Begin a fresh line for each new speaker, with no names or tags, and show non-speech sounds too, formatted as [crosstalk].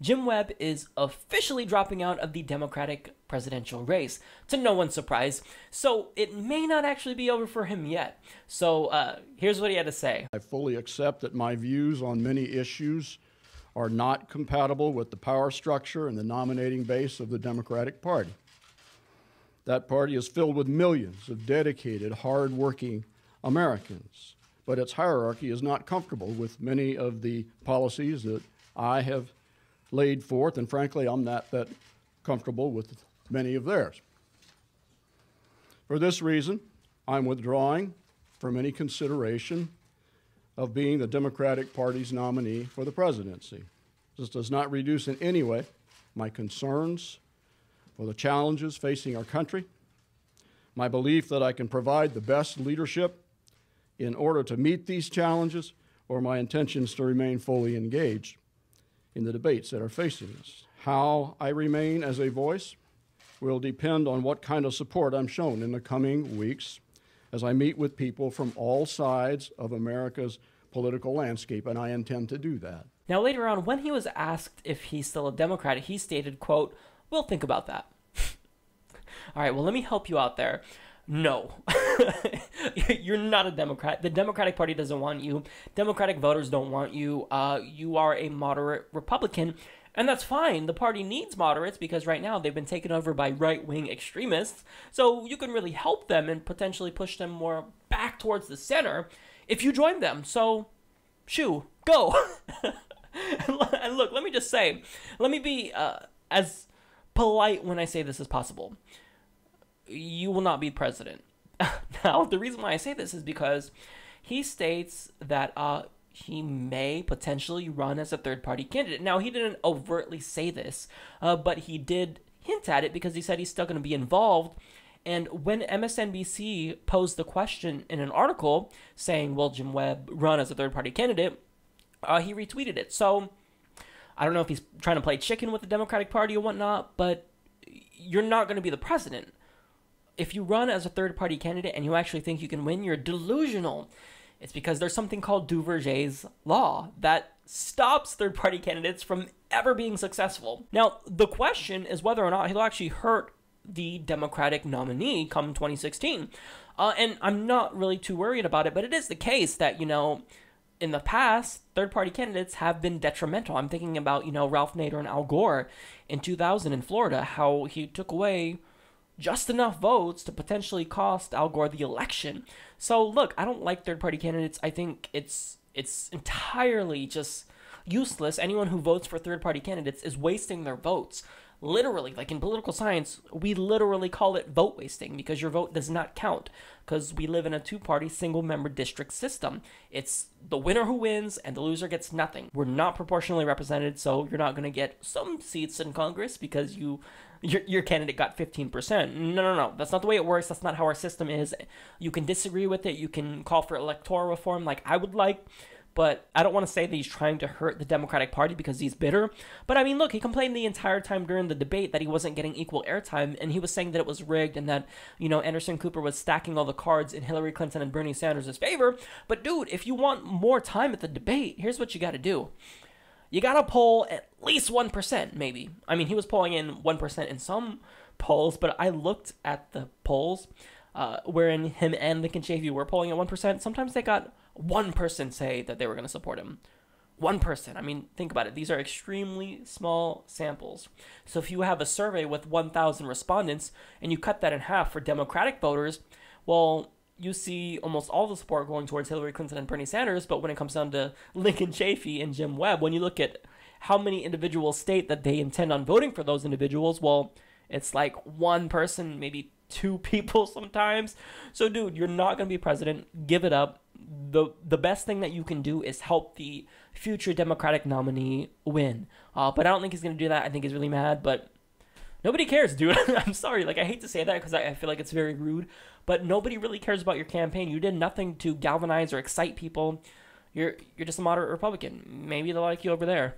Jim Webb is officially dropping out of the Democratic presidential race, to no one's surprise, so it may not actually be over for him yet. So uh, here's what he had to say
I fully accept that my views on many issues are not compatible with the power structure and the nominating base of the Democratic Party. That party is filled with millions of dedicated, hardworking Americans, but its hierarchy is not comfortable with many of the policies that I have laid forth, and frankly, I'm not that comfortable with many of theirs. For this reason, I'm withdrawing from any consideration of being the Democratic Party's nominee for the presidency. This does not reduce in any way my concerns for the challenges facing our country, my belief that I can provide the best leadership in order to meet these challenges, or my intentions to remain fully engaged in the debates that are facing us. How I remain as a voice will depend on what kind of support I'm shown in the coming weeks as I meet with people from all sides of America's political landscape, and I intend to do that.
Now, later on, when he was asked if he's still a Democrat, he stated, quote, we'll think about that. [laughs] All right, well, let me help you out there. No, [laughs] [laughs] you're not a Democrat. The Democratic Party doesn't want you. Democratic voters don't want you. Uh, you are a moderate Republican, and that's fine. The party needs moderates because right now they've been taken over by right wing extremists. So you can really help them and potentially push them more back towards the center if you join them. So, shoo, go. [laughs] and look, let me just say, let me be uh, as polite when I say this as possible you will not be president. [laughs] now, the reason why I say this is because he states that uh, he may potentially run as a third party candidate. Now, he didn't overtly say this, uh, but he did hint at it because he said he's still going to be involved. And when MSNBC posed the question in an article saying, Will Jim Webb run as a third party candidate? Uh, he retweeted it. So I don't know if he's trying to play chicken with the Democratic Party or whatnot, but you're not going to be the president if you run as a third party candidate and you actually think you can win, you're delusional. It's because there's something called Duverger's law that stops third party candidates from ever being successful. Now, the question is whether or not he'll actually hurt the Democratic nominee come 2016. Uh, and I'm not really too worried about it, but it is the case that, you know, in the past, third party candidates have been detrimental. I'm thinking about, you know, Ralph Nader and Al Gore in 2000 in Florida, how he took away just enough votes to potentially cost Al Gore the election. So look, I don't like third party candidates. I think it's it's entirely just useless. Anyone who votes for third party candidates is wasting their votes literally like in political science we literally call it vote wasting because your vote does not count because we live in a two-party single member district system. It's the winner who wins and the loser gets nothing. We're not proportionally represented so you're not going to get some seats in congress because you your, your candidate got 15% no no no. That's not the way it works. That's not how our system is. You can disagree with it. You can call for electoral reform. Like i would like but I don't want to say that he's trying to hurt the Democratic Party because he's bitter. But I mean, look, he complained the entire time during the debate that he wasn't getting equal airtime, and he was saying that it was rigged and that, you know, Anderson Cooper was stacking all the cards in Hillary Clinton and Bernie Sanders' favor. But dude, if you want more time at the debate, here's what you got to do. You got to poll at least 1%, maybe. I mean, he was polling in 1% in some polls, but I looked at the polls uh, wherein him and Lincoln Chafee were polling at 1%. Sometimes they got one person say that they were going to support him. One person. I mean, think about it. These are extremely small samples. So if you have a survey with 1,000 respondents and you cut that in half for Democratic voters, well, you see almost all the support going towards Hillary Clinton and Bernie Sanders. But when it comes down to [laughs] Lincoln Chafee and Jim Webb, when you look at how many individuals state that they intend on voting for those individuals, well, it's like one person, maybe two [laughs] people sometimes. So, dude, you're not going to be president. Give it up the the best thing that you can do is help the future Democratic nominee win. Uh, but I don't think he's gonna do that. I think he's really mad, but nobody cares, dude. [laughs] I'm sorry. Like I hate to say that because I, I feel like it's very rude, but nobody really cares about your campaign. You did nothing to galvanize or excite people. You're you're just a moderate Republican. Maybe they'll like you over there.